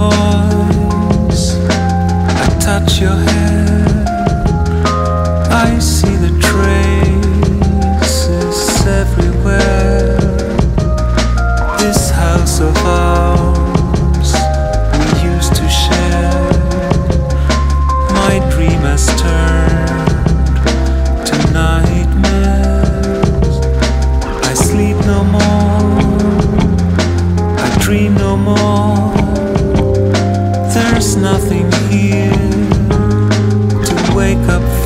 voice. I touch your hair. I see the traces everywhere. This house of ours we used to share. My dream has turned to nightmares. I sleep no more. I dream no more. There's nothing here to wake up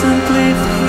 simply